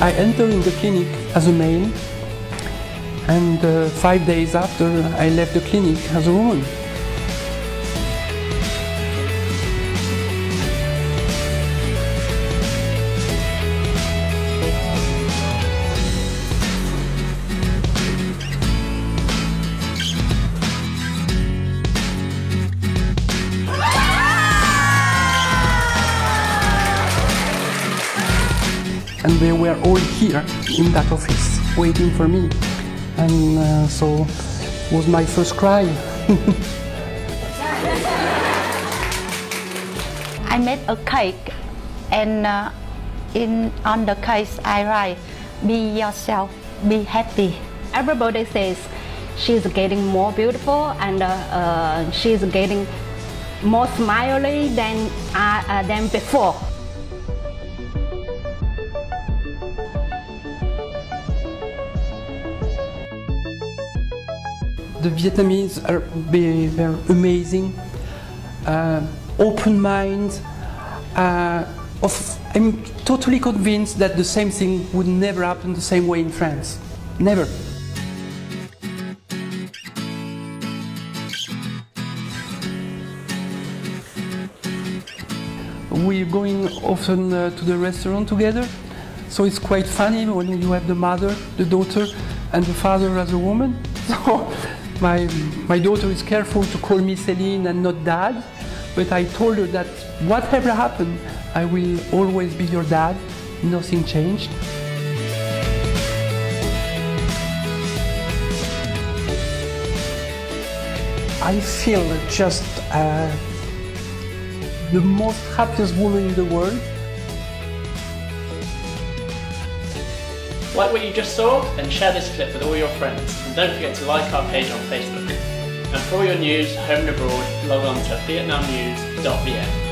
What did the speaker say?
I entered in the clinic as a male, and uh, five days after, I left the clinic as a woman. And they were all here in that office waiting for me. And uh, so was my first cry. I made a cake and uh, in on the cake I write be yourself be happy. Everybody says she's getting more beautiful and uh, uh, she's getting more smiley than uh, than before the Vietnamese are very, amazing, uh, open mind. Uh, of, I'm totally convinced that the same thing would never happen the same way in France. Never. We're going often uh, to the restaurant together, so it's quite funny when you have the mother, the daughter, and the father as a woman. So my, my daughter is careful to call me Celine and not dad, but I told her that whatever happened, I will always be your dad. Nothing changed. I feel just uh, the most happiest woman in the world. Like what you just saw, then share this clip with all your friends. And don't forget to like our page on Facebook. And for all your news, home and abroad, log on to vietnamnews.vn.